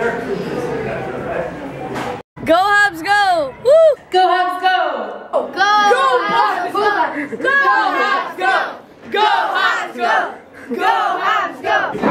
Go Habs, go! Woo! Go Habs, go! Oh, go! Go Habs, go! Go Habs, go! Go Habs, go! Go Habs, go!